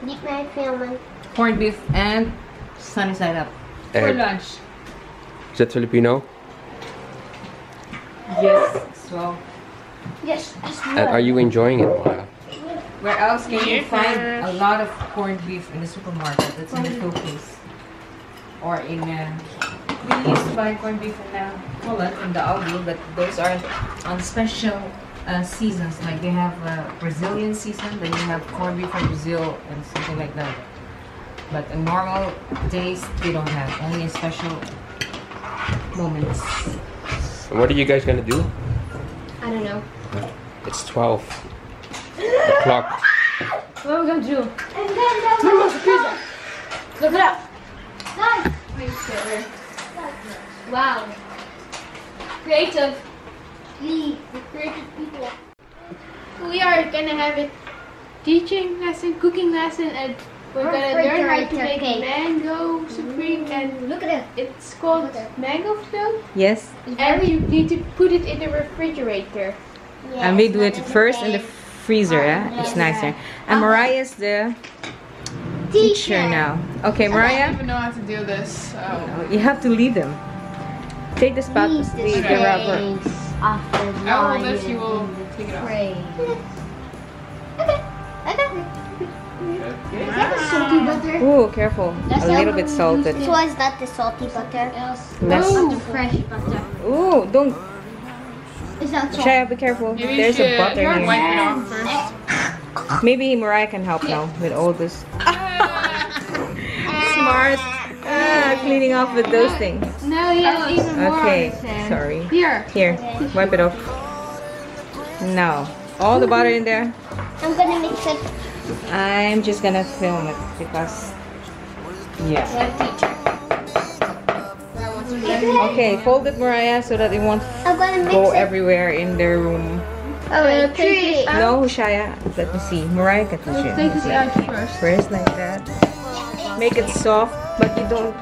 Niet mij filmen. Corned beef and sunny side up. For lunch. Is that Filipino? Yes. So, Yes, as And are you enjoying it, Maya? where else can you find a lot of corned beef in the supermarket? That's in the Philippines. Or in, uh, we used to buy corned beef in uh, Holland, in the Aldi, but those are on special uh, seasons. Like they have uh, Brazilian season, then you have corned beef from Brazil and something like that. But in normal days, they don't have. Only in special moments. And what are you guys gonna do? I don't know. It's 12 o'clock. What are we gonna do? And then that Look it up. Nice. Wow. Creative. We, the creative people. We are gonna have a teaching lesson, cooking lesson, and we're gonna learn how to make mango supreme. Mm, and Look at it. it's called mango float. Yes. And you need to put it in the refrigerator. And we do it first in the freezer, yeah? Um, it's nicer. And uh-huh. Moriah's the teacher now. Okay, Mariah. I don't even know how to do this. So. no, you have to lead them. Take the spot, the, the rubber. Off the I will let you will take it off. Salty butter. Ooh, careful. A little bit salted. This was not the salty butter. Less. the fresh butter. Ooh, don't. It's not salty. Shaya, be careful. Maybe There's you a should butter wipe it off first. Maybe Moriah can help now with all this. Smart. Ah, cleaning off with those things. No, he has even more. Okay, Sam. Sorry. Here. Here, wipe it off. Now, all the butter in there. I'm gonna mix it. I'm just gonna film it because, yeah. Okay, fold it, Moriah, so that it won't I'm gonna mix go it. everywhere in their room. Oh, wait, three. No, Shaya, let me see. Moriah can teach you. Take this out first. First, like that. Make it soft, but you don't.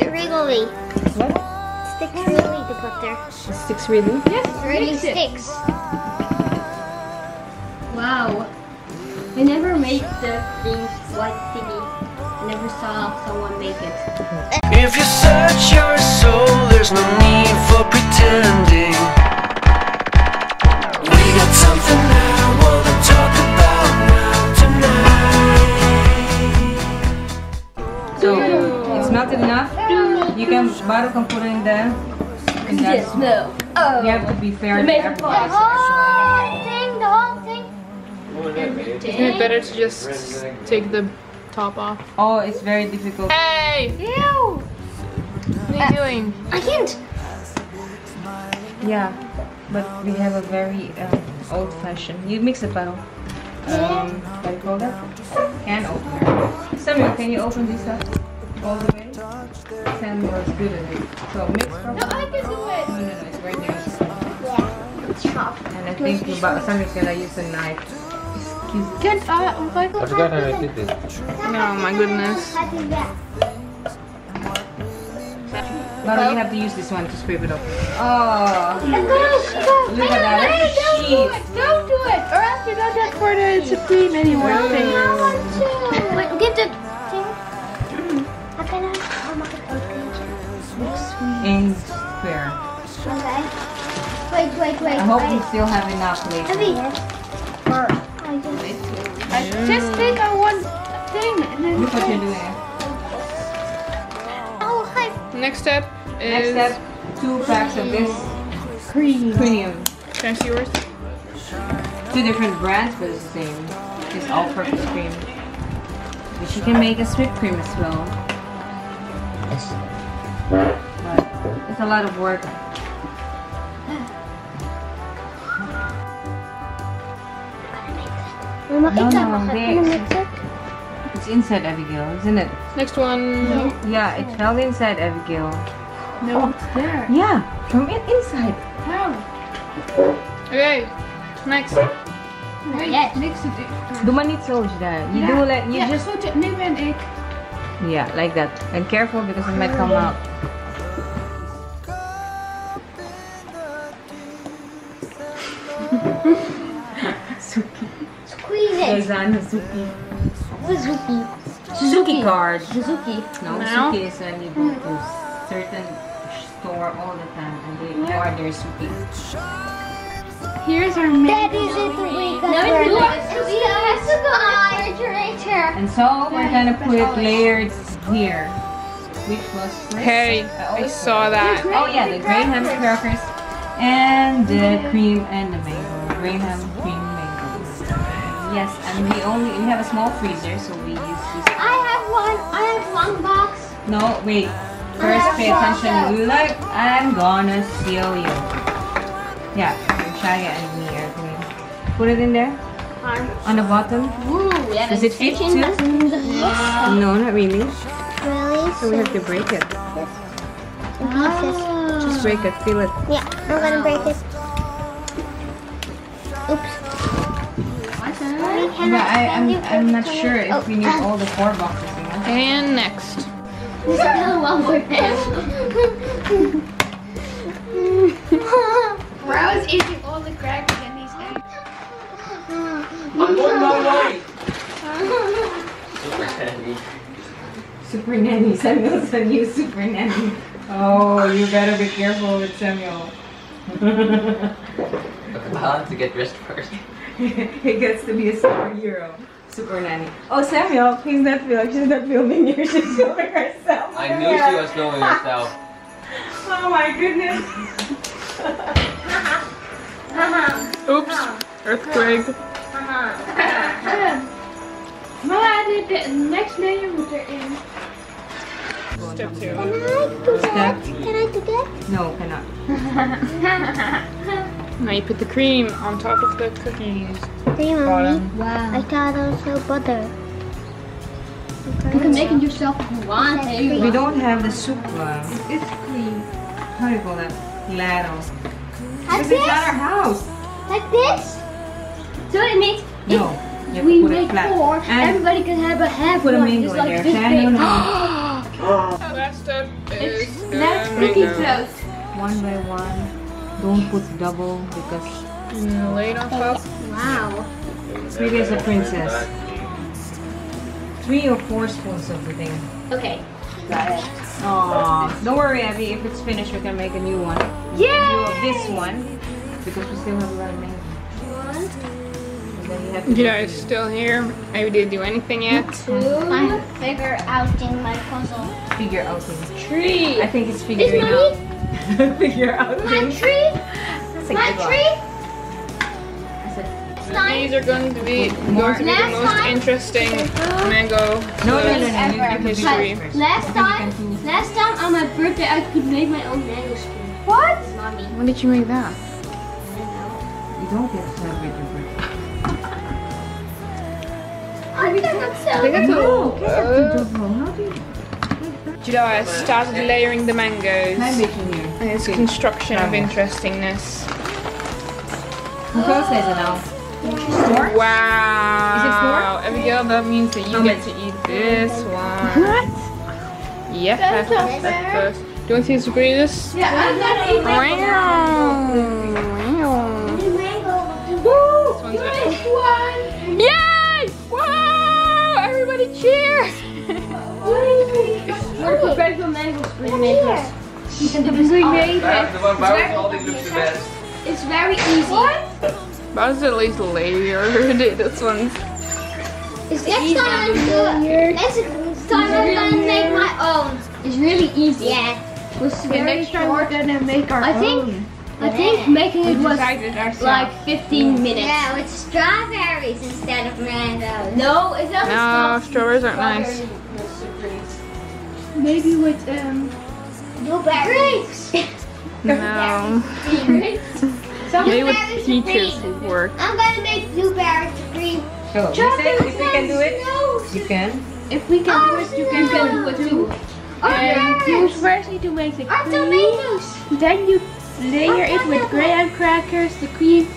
It sticks really. What? Sticks really the butter. It sticks really? Yes, it really sticks. Wow. I never made the things white thingy. I never saw someone make it. If you search your soul, there's no need for pretending. It's melted enough. You can, butter can put it in there. And that's, No. Oh. you have to be fair to The everybody. whole thing, the whole thing. Isn't it better to just take the top off? Oh, it's very difficult. Hey! Ew. What are you doing? I can't. Yeah, but we have a very um, old fashioned. You mix it, Paro. Um, what do you call that? Can opener. Samuel, can you open this up all the way? Samuel is good at it. So mix properly. No, I can do it. no, no, it's right there. Yeah. It's sharp. And I think about Samuel's gonna use a knife. Excuse me. Can't I? Oh my god. What's got on it? Oh my goodness. Paro, you have to use this one to scrape it off. Oh, oh. Look look at that. Don't do it. Don't do it. Or else you're not that For the supreme anymore. I want to. Wait, get the In square. Okay. Wait, wait, wait. I hope wait. you still have enough later. Heavy. I just. I just take out one thing and then. Look what you're doing. Oh, hi. Next step Next is. step, two packs of this cream. Premium. Can I see yours? Two different brands, but it's the same. It's all-purpose cream. But you can make a sweet cream as well. But it's a lot of work. Mama, No, no, bakit hindi. mo mix it? It's inside Avigaile, isn't it? Next one. Yeah, it's held inside Avigaile. No, oh, it's there. Yeah, from it inside. How? Okay. Next. Not yet. Mix it. Doe maar niet zo, Jida. You do like, you just, goed. Nu ben ik. yeah, like that. And careful because it might come oh. out. Nissan Suzuki. Suzuki. Suzuki card. Suzuki. No, Now? Suzuki is when you go to certain store all the time and they are their Suzuki. Here's our That mango. is it. We got No, for you next are- week. I have to go on my refrigerator. And so we're gonna put layered here. Which was first? Hey, I saw oh, that. Oh yeah, the Graham crackers and the cream and the mango. Graham cream mango. Yes, and we only we have a small freezer, so we use this. I have one. I have one box. No, wait. First, pay attention. Look, I'm gonna seal you. Yeah, Shaya and me are going. Put it in there on the bottom. Ooh, Does it fit too? No, not really. Really? So we have to break it. Just break it. Feel it. Yeah, I'm gonna break it. Oops. Yeah, I, I'm, I'm not sure if we need all the four boxes. You know? And next. one more I was eating all the crackers and these eggs. I'm on my way. Super candy. Super nanny. Samuel's a new super nanny. Oh, you better be careful with Samuel. I'll have to get dressed first. he gets to be a superhero. Super nanny. Oh, Samuel, he's not filming. She's not filming you. She's filming herself. I knew she was filming herself. Oh my goodness. Oops. Earthquake. Mama, the, the next layer with her in. Step two. Can I do that? Can I do that? No, cannot. Now you put the cream on top of the cookies. Hey, mommy. Bottom. I thought it was no butter. You can make it yourself if you want to. Eh? We don't have the soup one. It's clean. How do you call that? Claro. Like This is not our house. Like this? So it means No. You we to put it make flat. four, And everybody can have a half put a one. mango It's in like there. this Samuel, big. no. Last step is the That's cookie mango. float. One by one. Don't put double because And lay it on top. Wow. Sweetie as a princess. Three or four spoons of the thing. Okay. Aww. Don't worry, Abby. If it's finished, we can make a new one. Yeah. This one because we still have a lot of mango. And then you have to You guys still here? I didn't do anything yet. I'm figure outing my puzzle. figure out things. Tree. I think it's Is figuring out. Money? figure out My things. tree? That's a My good one. tree? I said, These are going to be More- going to be the Next most time. interesting mango No, no, no, floats no. You, you Ever. can history. Last time, you can do- last time on my birthday, I could make my own mango spoon. What? Mommy. When did you make that? You don't get to celebrate your birthday. I cannot I think celebrate. that's No, a. get to double. Not you. July started layering the mangoes. And it's construction of interestingness. Who else now? Four? Wow. Is it four? Avigaile, that means that you How get to eat this one. What? Yeah, That's that's, that's first. Do you want to see the greatest? Yeah, I'm not eating Wow. Wow. This one's one. Yay! Wow! Everybody cheer! We're professional mango spoon makers. We made it. the one Bowers looks the best. It's very easy. What? Bowser's at least layered. This one's Next time I'm doing, next time I'm gonna make my own. It's really easy. Yeah. Okay, next time we're gonna make our I think- own. I think making it was ourselves. like 15 minutes. Yeah, with strawberries instead of mangoes. No, it's not. no, strawberries aren't nice. Maybe with um. Blueberries. No. Maybe with peaches would work. I'm gonna make blueberries green. So, you say if we can do it, No. you can. If we can do it, you can, do it too. And you first need to make the cream. Then you layer it with graham crackers, the cream,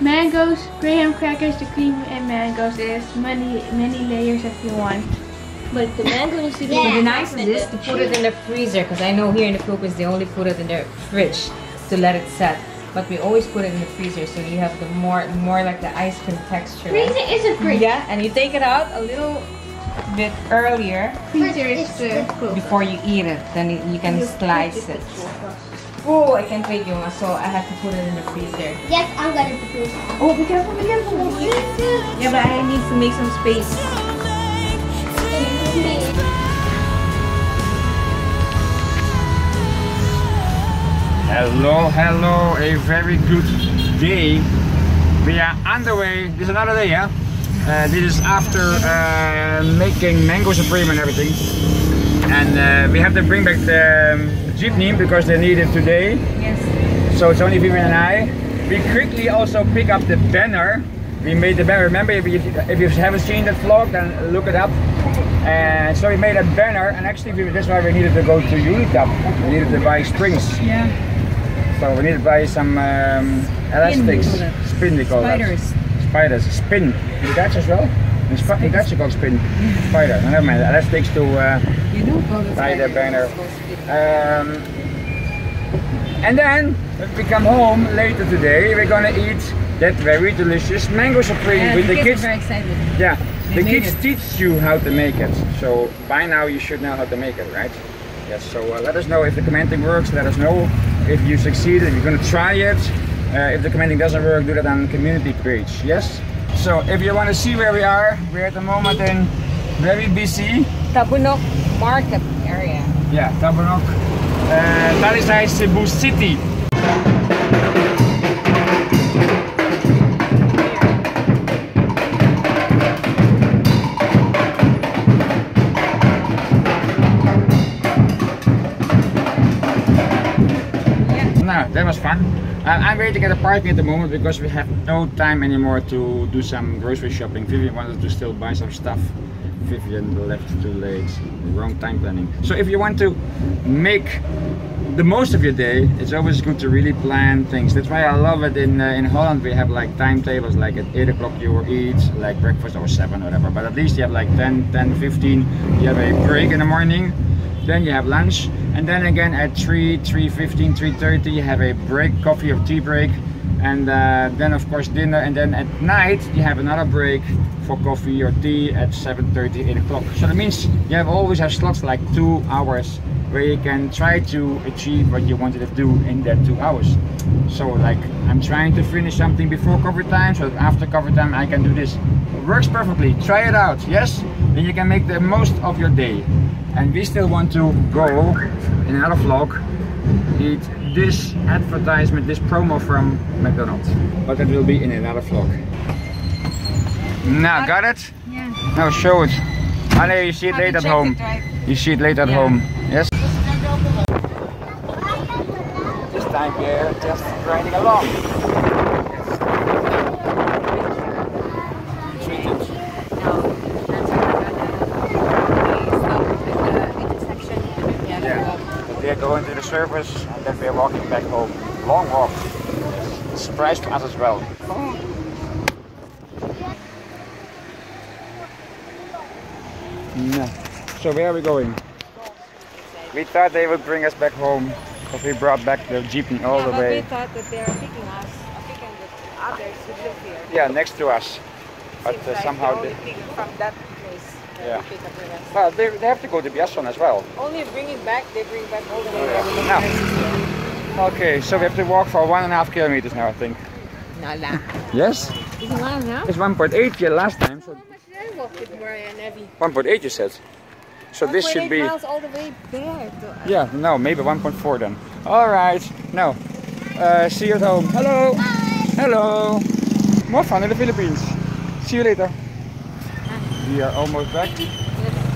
mangoes, graham crackers, the cream, and mangoes. There's many many layers if you want. But the mango needs to be Yeah. But the nice is to put it in the freezer because I know here in the Philippines they only put it in the fridge to let it set. But we always put it in the freezer so you have the more more like the ice cream texture. Freezer isn't free. Yeah, and you take it out a little bit earlier Freezer is the before you eat it. Then you you can slice it. Oh, I can't wait, Yuma. So I have to put it in the freezer. Yes, I'm gonna do this. Oh, be careful, be careful. Yeah, but I need to make some space. Hello, hello, a very good day. We are underway. This is another day, yeah? Uh, this is after uh, making mango supreme and everything. And uh, we have to bring back the um, jeepney because they need it today. Yes. So it's only Vivian and I. We quickly also pick up the banner. We made the banner. Remember, if you, if you haven't seen that vlog, then look it up. And so we made a banner, and actually we- that's why we needed to go to Unicap. We needed to buy springs. Yeah. So we need to buy some um, elastics. Spin, they call that. Spiders. Spiders. Spin. In Dutch as well? In, Sp- in Dutch you call spin. Spider. No, never mind. Elastics to uh, You it By the banner. spiders. Um, and then, when we come home later today, we're gonna eat that very delicious mango supreme Yeah, with the kids kids. very excited. Yeah, the kids it. teach you how to make it. So by now you should know how to make it, right? Yes. So uh, let us know if the commenting works. Let us know if you succeeded. If you're gonna try it. Uh, if the commenting doesn't work, do that on the community page. Yes. So if you want to see where we are, we're at the moment in very busy Tabunok Market area. yeah, Tabanok. Uh, Talisay, Cebu City. That was fun. Uh, I'm waiting at a parking at the moment because we have no time anymore to do some grocery shopping. Vivian wanted to still buy some stuff. Vivian left too late. Wrong time planning. So if you want to make the most of your day, it's always good to really plan things. That's why I love it in uh, in Holland. We have like timetables, like at 8 o'clock you will eat, like breakfast or 7 or whatever. But at least you have like 10, 10, 15. You have a break in the morning. Then you have lunch, and then again at 3, 3.15, 3.30 you have a break, coffee or tea break, and uh, then of course dinner, and then at night you have another break for coffee or tea at 7.30, 8 o'clock. So that means you have always have slots like two hours where you can try to achieve what you wanted to do in that two hours. So like I'm trying to finish something before cover time, so after cover time I can do this. It works perfectly. Try it out, yes? Then you can make the most of your day. And we still want to go in another vlog eat this advertisement, this promo from McDonald's. But that will be in another vlog. Now, got it? Yeah. Now show it. Nee, you see it late at home. You see it late at Yeah. home. Yes? This time we're just riding along. Treat it. No, that's not we stop at the intersection. We have to Yeah. walk. But we are going to the service and then we are walking back home. Long walk. It's surprise for us as well. Yeah. So where are we going? We thought they would bring us back home because we brought back the jeepney all yeah, the way. we thought that they are picking us, picking the others who live here. Yeah, next to us. But uh, somehow they they, from that Yeah. they pick up the rest. well, they, they have to go to Biasong as well. Only bringing back, they bring back all the way Oh, yeah. with the Now. Okay, so we have to walk for one and a half kilometers now, I think. No, la. Yes? Is it long now? It's 1.8 yeah, last time. So How much did I walk with Moriah and 1.8 you said. So this should 1.8 be. miles all the way there. To, Yeah, no, maybe 1.4 then. All right, no. Uh, see you at home. Hello. Hello. More fun in the Philippines. See you later. We are almost back.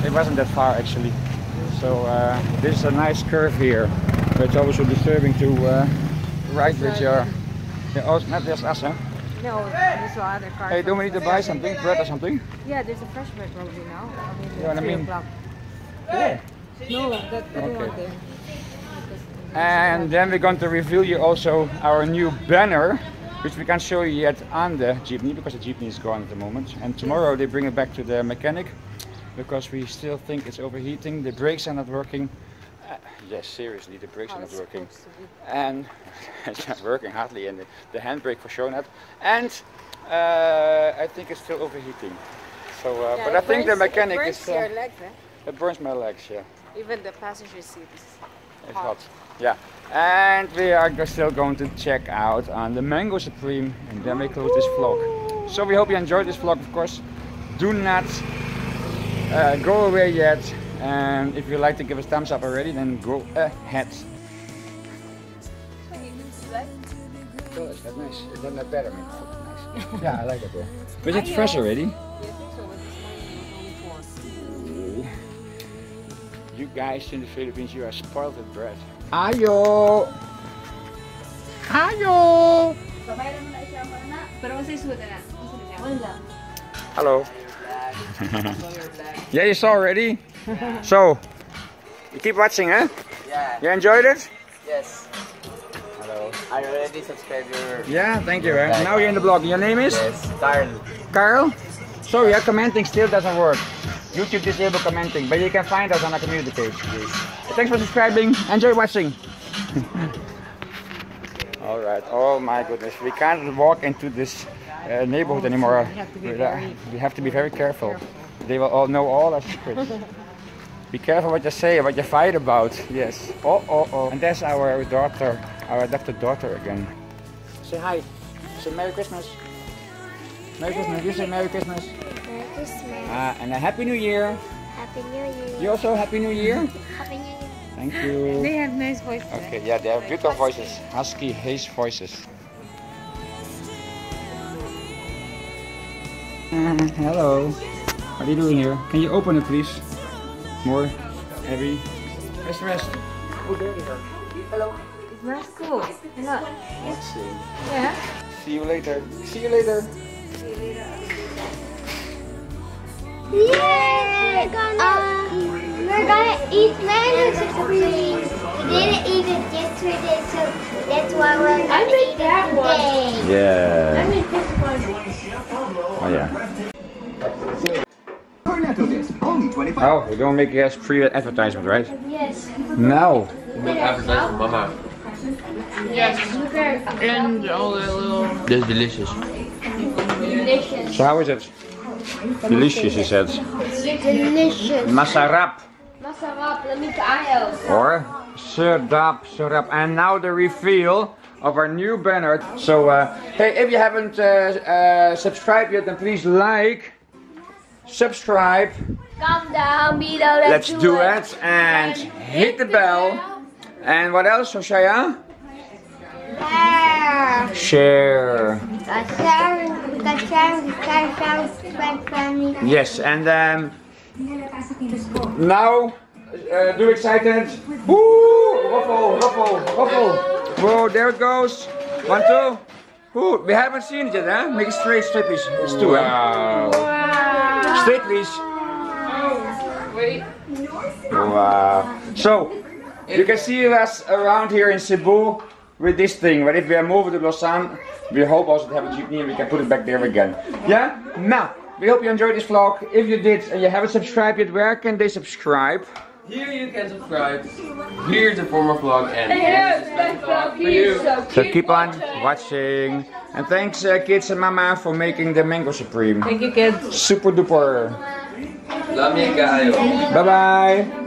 It wasn't that far actually. So uh, this is a nice curve here. But it's also disturbing to uh, ride with your... Yeah, oh, not just us, huh? No, there's no other car. Hey, don't we need to buy something? Bread or something? Yeah, there's a fresh bread probably now. I mean, Yeah, I mean- Yeah. No, that I don't Okay. there. And then we're going to reveal you also our new banner, which we can't show you yet on the jeepney because the jeepney is gone at the moment. And tomorrow they bring it back to the mechanic because we still think it's overheating. The brakes are not working. Uh, yes, seriously, the brakes are not working. And it's not working hardly, and the, the handbrake for sure not. And uh, I think it's still overheating. So, uh, but I think the mechanic it burns is. Uh, your leg, eh? it burns my legs, yeah. Even the passenger seat is It's hot. Yeah. And we are still going to check out on the Mango Supreme and then we close this vlog. So we hope you enjoyed this vlog, of course. Do not uh, go away yet. And if you like to give us thumbs up already, then go ahead. Oh, is that nice? Is that not better? Nice. yeah, I like it. But it's fresh already. You guys in the Philippines, you are spoiled with bread. Ayo! Ayo! Hello. yeah, you saw already? so, you keep watching, huh? Yeah. You enjoyed it? Yes. Hello. I already subscribed your. Yeah, thank you. Huh? Now you're in the blog. Your name is? Yes. Carl. Carl? So yeah, commenting still doesn't work. YouTube disable commenting, but you can find us on our community page. Thanks for subscribing. Enjoy watching. All right. Oh my goodness, we can't walk into this uh, neighborhood anymore. We have, we have to be very careful. They will all know all our secrets. be careful what you say, what you fight about. Yes. Oh, oh, oh. And that's our daughter, our adopted daughter again. Say hi. Say Merry Christmas. Merry Christmas. You say Merry Christmas. Merry Christmas. Ah, and a Happy New Year. Happy New Year. You also Happy New Year. Happy New Year. Thank you. They have nice voices. Okay, yeah, they have beautiful voices. Husky, haze voices. Uh, hello. What are you doing here? Can you open it, please? More heavy. Rest, rest. Oh, there you are. It's not cool. Hello. Let's see. Yeah. See you later. See you later. Yay! We're gonna, we're gonna eat mango supreme. We didn't eat it yesterday, so that's why we're gonna I made eat that it one. Yeah. I made this one. Oh, yeah. Cornetto disc, only 25. Oh, we're gonna make us free advertisement, right? Yes. Now. Make advertise for mama. Yes. And all the little. That's delicious. Delicious. So how is it? Delicious, he said. Delicious. Masarap. Masarap, let me tayo. or Sedap Sedap. And now the reveal of our new banner. So, uh, hey, if you haven't uh, uh, subscribed yet, then please like, subscribe. Calm down, below. Let's do it and hit the bell. And what else, Hoshaiah? Share. Share. Got Sharon, got Sharon, got Sharon, friend, family. Yes, and um, now uh, do excited. Woo! Ruffle, ruffle, ruffle. Whoa, there it goes. One, two. Woo, we haven't seen it yet, huh? Make it straight, straight, please. It's two, huh? Straight, please. Wait. Wow. So, you can see us around here in Cebu with this thing. But if we are moving to Luzon, we hope also to have a jeepney and we can put it back there again. Yeah? Now, we hope you enjoyed this vlog. If you did and you haven't subscribed yet, where can they subscribe? Here you can subscribe. Here's a former vlog and here's a vlog for you. So keep on watching. And thanks uh, kids and mama for making the mango supreme. Thank you, kids. Super duper. Love you, kayo. Bye bye.